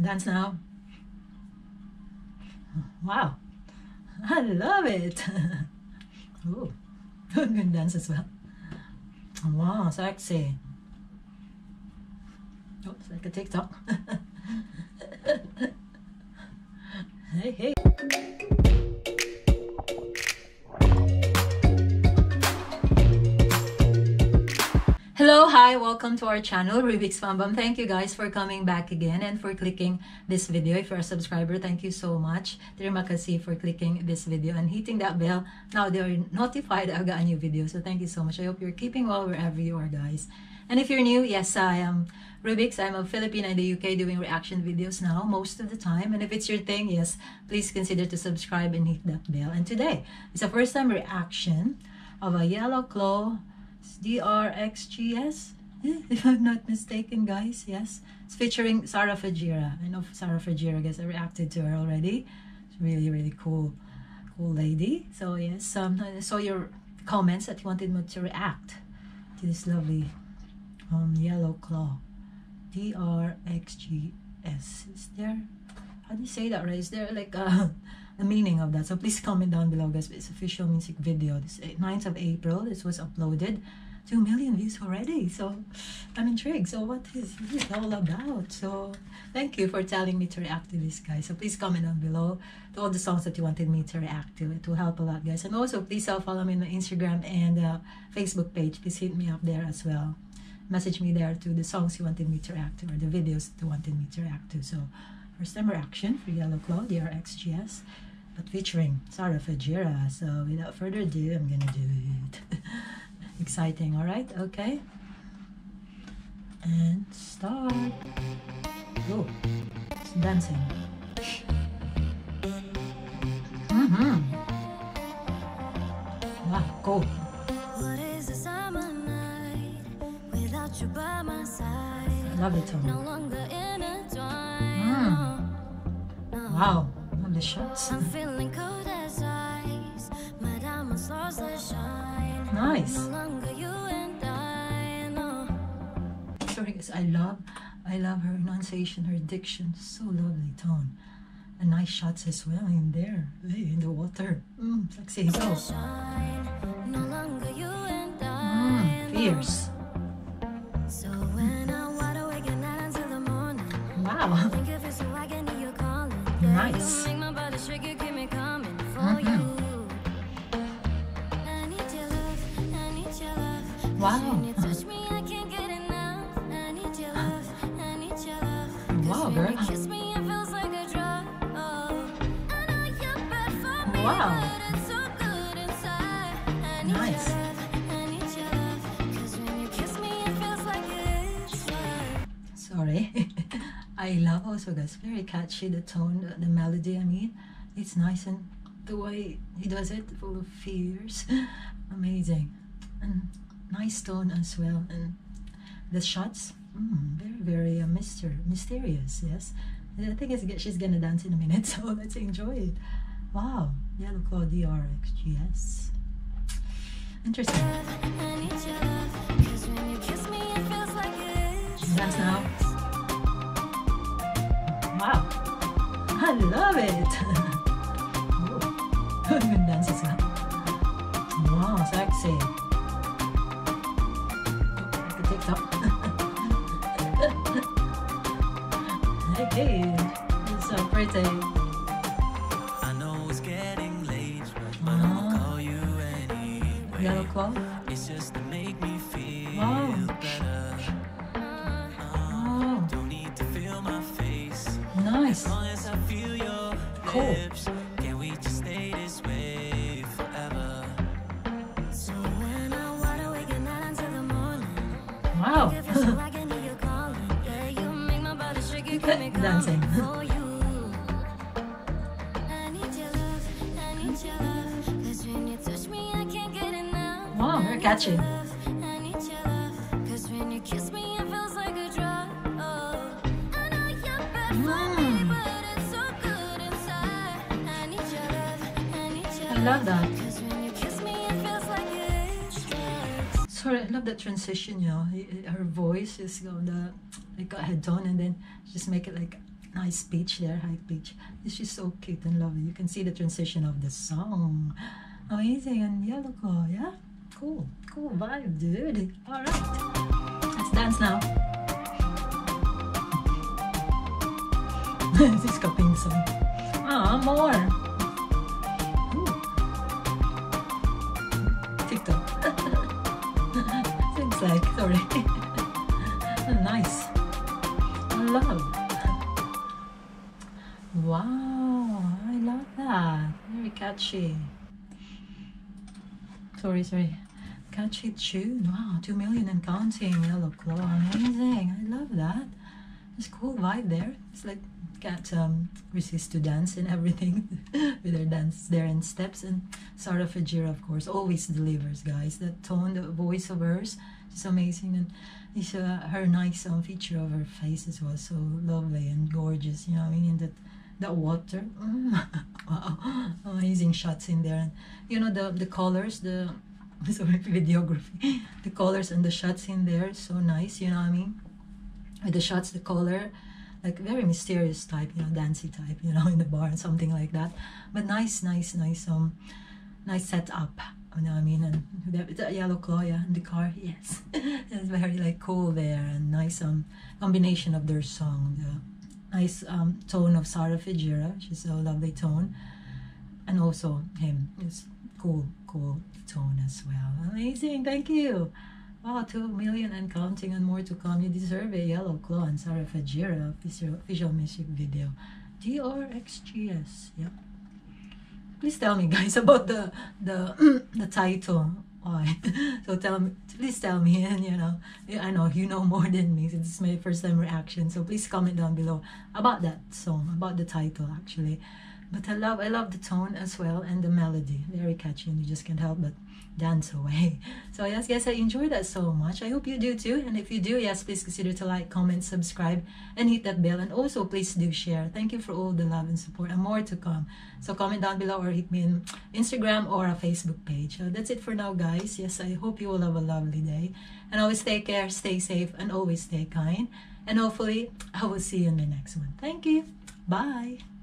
Dance now. Wow. I love it. Ooh. Good dance as well. Wow, sexy. Oops, like a TikTok. hi, welcome to our channel, Rubix Fambam. Thank you guys for coming back again and for clicking this video. If you're a subscriber, thank you so much. Terima kasih for clicking this video and hitting that bell. Now they are notified I've got a new video. So thank you so much. I hope you're keeping well wherever you are, guys. And if you're new, yes, I am Rubix. I'm a Filipina in the UK doing reaction videos now most of the time. And if it's your thing, yes, please consider to subscribe and hit that bell. And today is a first time reaction of a Yellow Claw DRXGS, if I'm not mistaken, guys. Yes, it's featuring Sara Fajira. I know Sara Fajira, guys. I reacted to her already. It's really, really cool, cool lady. So yes, um, I saw your comments that you wanted me to react to this lovely um Yellow Claw DRXGS. Is there? How do you say that? Right? Is there like a the meaning of that. So please comment down below guys. It's official music video. This 9th of April. This was uploaded. 2 million views already. So I'm intrigued. So what is it all about? So thank you for telling me to react to this guys. So please comment down below to all the songs that you wanted me to react to. It will help a lot guys. And also please uh, follow me on Instagram and uh, Facebook page. Please hit me up there as well. Message me there to the songs you wanted me to react to or the videos you wanted me to react to. So first time reaction for Yellow Claw, DRXGS but featuring Sara Fajira. So without further ado, I'm gonna do it. Exciting, alright? Okay. And start. Oh, it's dancing. Mm-hmm. Wow, cool. What is the summer night without you by my side? Love it. No longer Mm. Wow the shots. I'm feeling cold Nice. Sorry guys, I love I love her enunciation, her diction, so lovely tone. And nice shots as well in there. Hey, in the water. Mm, sexy. Go. Mm, fierce. Wow. Nice. Wow. Wow, girl. Wow. Nice. Sorry. I love also guys, very catchy, the tone, the, the melody, I mean. It's nice and the way he does it, full of fears. Amazing. And nice tone as well. And the shots mm, very very uh, myster mysterious yes. I think it's, she's gonna dance in a minute so let's enjoy it. Wow yellow claw DRX yes interesting. Dance now? Wow. I love it. Good dance as well wow sexy hey, it's so pretty. I know it's getting late, but I'll uh-huh. call you anyway. Yellow claw? It's just to make me feel wow. better. Oh. Don't need to feel my face. Nice. As as I feel your cool. lips. Dancing. wow, very catchy. Mm. I love that. Sorry, I love that transition, you know. Her voice is on the like a head tone and then just make it like nice pitch there, high pitch. Is so cute and lovely. You can see the transition of the song. Amazing and yellow claw, yeah? Cool, cool vibe, dude. All right, let's dance now. this is copying song. Ah, more. Sorry. nice. Love. Wow, I love that. Very catchy. Sorry, sorry. Catchy tune. Wow, 2 million and counting. Yellow Claw. Amazing. I love that. It's cool vibe there. It's like can't um, resist to dance and everything with her dance there and steps. And Sara Fajira, of course, always delivers, guys. That tone, the voice of hers is amazing. And it's, uh, her nice um, feature of her face as well. So lovely and gorgeous, you know I mean? And that that water. Wow. Amazing shots in there. And you know the the colors the sorry videography. The colors and the shots in there so nice you know what i mean? With the shots the color like very mysterious type you know dancey type you know in the bar and something like that. But nice nice nice um nice setup you know what I mean and the yellow claw yeah in the car yes it's very like cool there and nice um combination of their song the nice um, tone of Sara Fajira. She's a lovely tone. And also him is cool, cool tone as well. Amazing, thank you. Wow, 2 million and counting and more to come. You deserve a yellow claw and Sara Fajira official, official music video. DRXGS, yep. Please tell me guys about the the the title. So tell me please tell me and you know i know you know more than me since it's my first time reaction so please comment down below about that song about the title actually. But i love i love the tone as well and the melody. Very catchy and you just can't help but dance away so yes guys i enjoyed that so much. I hope you do too. And if you do yes please consider to like comment subscribe and hit that bell. And also please do share. Thank you for all the love and support and more to come. So comment down below or hit me in instagram or a facebook page. So that's it for now guys. Yes i hope you all have a lovely day. And always take care stay safe and always stay kind. And hopefully i will see you in the next one. Thank you. Bye